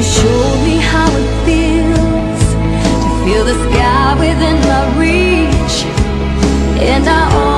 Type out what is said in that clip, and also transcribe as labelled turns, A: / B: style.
A: You showed me how it feels to feel the sky within my reach, and I.